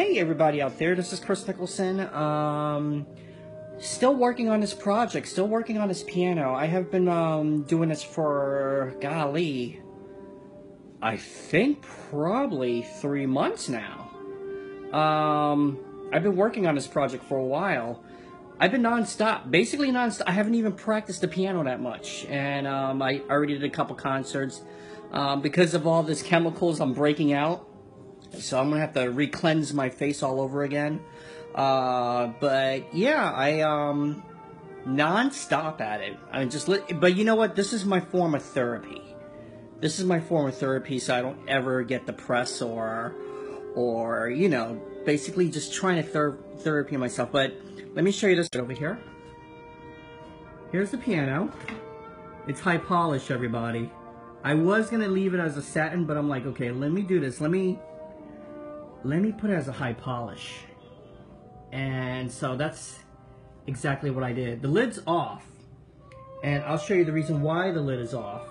Hey everybody out there, this is Kris Nicholson. Um, still working on this project, still working on this piano. I have been um, doing this for, golly, I think probably three months now. Um, I've been working on this project for a while. I've been non-stop, basically non-stop. I haven't even practiced the piano that much. And um, I already did a couple concerts. Um, because of all this chemicals, I'm breaking out. So I'm to have to re-cleanse my face all over again. Uh, but yeah, I, um, non-stop at it. I mean, just, but you know what? This is my form of therapy. This is my form of therapy so I don't ever get depressed or, or, you know, basically just trying to ther therapy myself. But let me show you this over here. Here's the piano. It's high polish, everybody. I was to leave it as a satin, but I'm like, okay, let me do this. Let me, let me put it as a high polish. And so that's exactly what I did. The lid's off. And I'll show you the reason why the lid is off.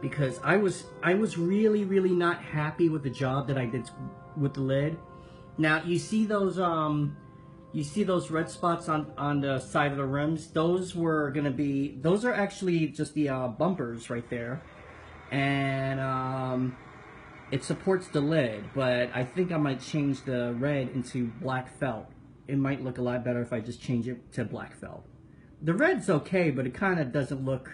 Because I was I was really, really not happy with the job that I did with the lid. Now you see those um you see those red spots on on the side of the rims those were gonna be those are actually just the uh, bumpers right there and um, it supports the lid but I think I might change the red into black felt. It might look a lot better if I just change it to black felt. The red's okay but it kind of doesn't look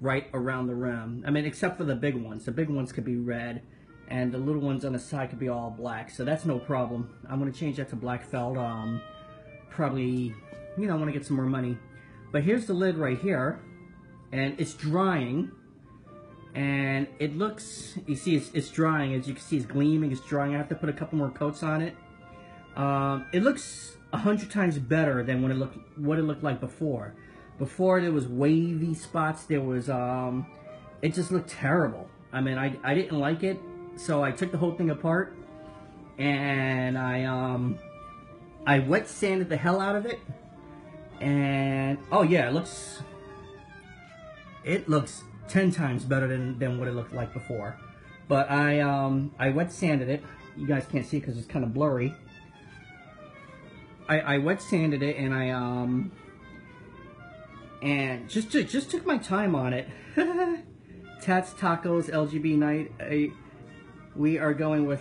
right around the rim. I mean except for the big ones. The big ones could be red and the little ones on the side could be all black so that's no problem. I'm gonna change that to black felt um, probably you know I want to get some more money. But here's the lid right here and it's drying and it looks you see it's, it's drying. As you can see it's gleaming it's drying. I have to put a couple more coats on it. Um, it looks a hundred times better than when it looked what it looked like before. Before there was wavy spots. There was um, it just looked terrible. I mean I, I didn't like it so I took the whole thing apart. And I um I wet sanded the hell out of it. And oh yeah it looks it looks 10 times better than, than what it looked like before but I um I wet sanded it you guys can't see it because it's kind of blurry I, I wet sanded it and I um and just just took my time on it Tats Tacos LGB night I, we are going with,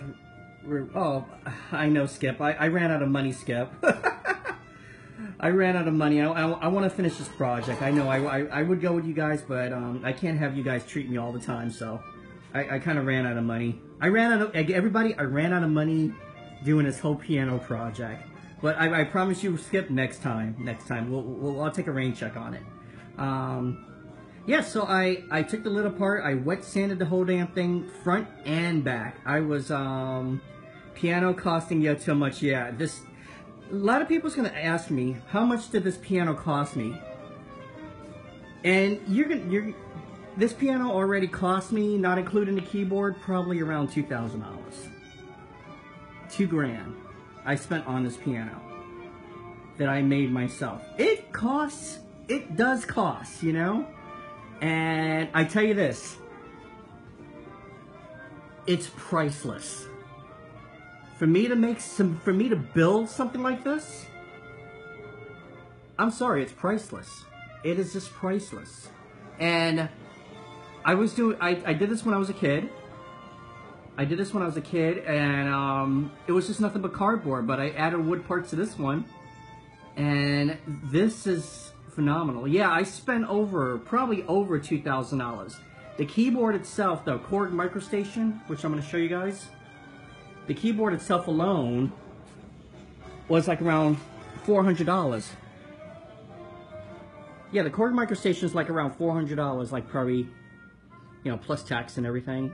oh, I know, Skip. I, I ran out of money, Skip. I ran out of money. I, I, I want to finish this project. I know I, I, I, would go with you guys, but um, I can't have you guys treat me all the time, so I, I kind of ran out of money. I ran out of, everybody, I ran out of money doing this whole piano project. But I, I promise you, Skip, next time, next time, we'll, we'll, I'll take a rain check on it. Um, yeah, so I, I took the lid apart, I wet sanded the whole damn thing, front and back. I was, um, piano costing you too much, yeah. This, a lot of people's gonna ask me, how much did this piano cost me? And you're gonna, you're, this piano already cost me, not including the keyboard, probably around $2,000. Two grand I spent on this piano that I made myself. It costs, it does cost, you know? And I tell you this, it's priceless. For me to make some, for me to build something like this, I'm sorry, it's priceless. It is just priceless. And I was doing, I, I did this when I was a kid. I did this when I was a kid, and um, it was just nothing but cardboard, but I added wood parts to this one. And this is phenomenal. Yeah, I spent over, probably over $2,000. The keyboard itself, the Korg MicroStation, which I'm going to show you guys, the keyboard itself alone was like around $400. Yeah, the Korg MicroStation is like around $400, like probably, you know, plus tax and everything.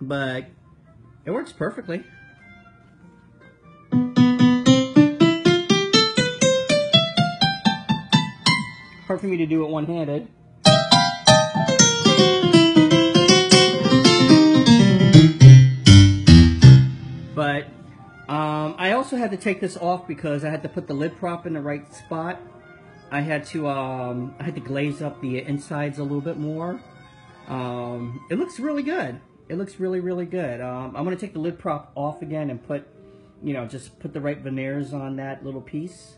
But it works perfectly. hard for me to do it one-handed. Also had to take this off because I had to put the lid prop in the right spot. I had to um, I had to glaze up the insides a little bit more. Um, it looks really good. It looks really, really good. Um, I'm to take the lid prop off again and put you know, just put the right veneers on that little piece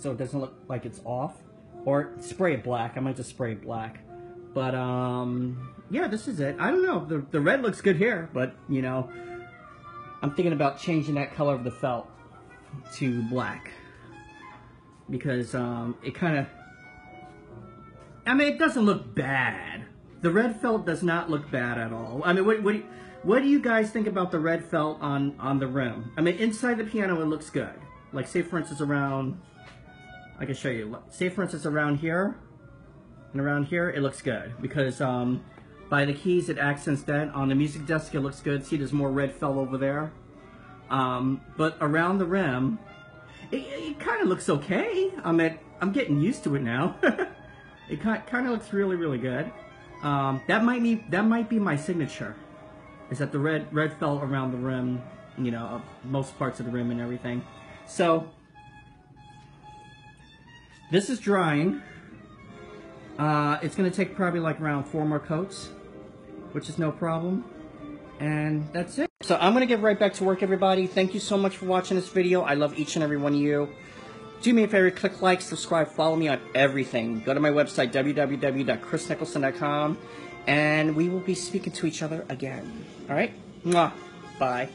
so it doesn't look like it's off. Or spray it black. I might just spray it black. But, um, yeah, this is it. I don't know. The, the red looks good here, but, you know, I'm thinking about changing that color of the felt to black. Because, um, it kind of... I mean, it doesn't look bad. The red felt does not look bad at all. I mean, what, what, do you, what do you guys think about the red felt on, on the rim? I mean, inside the piano, it looks good. Like, say, for instance, around... I can show you. Say, for instance, around here and around here, it looks good. Because um, by the keys, it accents that. On the music desk, it looks good. See, there's more red felt over there. Um, but around the rim, it, it kind of looks okay. I mean, I'm getting used to it now. it kind of looks really, really good. Um, that might be that might be my signature. Is that the red red felt around the rim, you know, most parts of the rim and everything. So this is drying. Uh, it's going to take probably like around four more coats, which is no problem. And that's it. So I'm going to get right back to work, everybody. Thank you so much for watching this video. I love each and every one of you. Do me a favor, click like, subscribe, follow me on everything. Go to my website, www.krisnicholson.com, and we will be speaking to each other again. All right? Mwah. Bye.